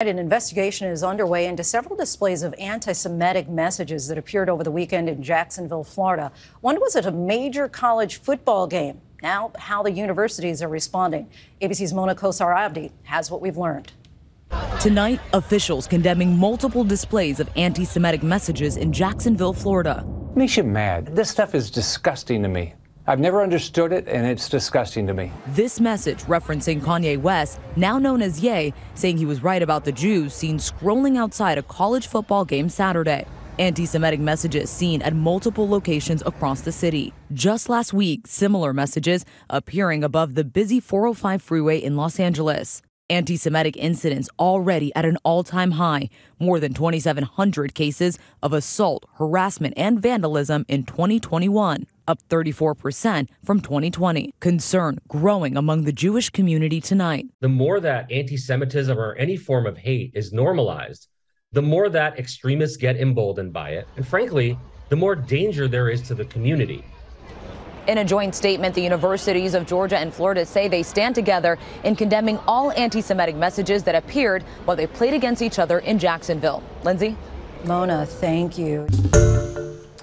An investigation is underway into several displays of anti Semitic messages that appeared over the weekend in Jacksonville, Florida. One was at a major college football game. Now, how the universities are responding. ABC's Mona Kosar Abdi has what we've learned. Tonight, officials condemning multiple displays of anti Semitic messages in Jacksonville, Florida. Makes you mad. This stuff is disgusting to me. I've never understood it, and it's disgusting to me. This message referencing Kanye West, now known as Ye, saying he was right about the Jews seen scrolling outside a college football game Saturday. Anti Semitic messages seen at multiple locations across the city. Just last week, similar messages appearing above the busy 405 freeway in Los Angeles. Anti Semitic incidents already at an all time high, more than 2,700 cases of assault, harassment, and vandalism in 2021, up 34% from 2020. Concern growing among the Jewish community tonight. The more that anti Semitism or any form of hate is normalized, the more that extremists get emboldened by it. And frankly, the more danger there is to the community. In a joint statement, the universities of Georgia and Florida say they stand together in condemning all anti Semitic messages that appeared while they played against each other in Jacksonville. Linsey? Mona, thank you.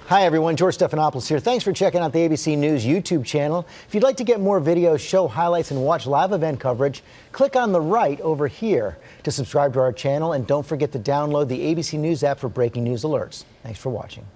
Hi, everyone. George Stephanopoulos here. Thanks for checking out the ABC News YouTube channel. If you'd like to get more videos, show highlights, and watch live event coverage, click on the right over here to subscribe to our channel. And don't forget to download the ABC News app for breaking news alerts. Thanks for watching.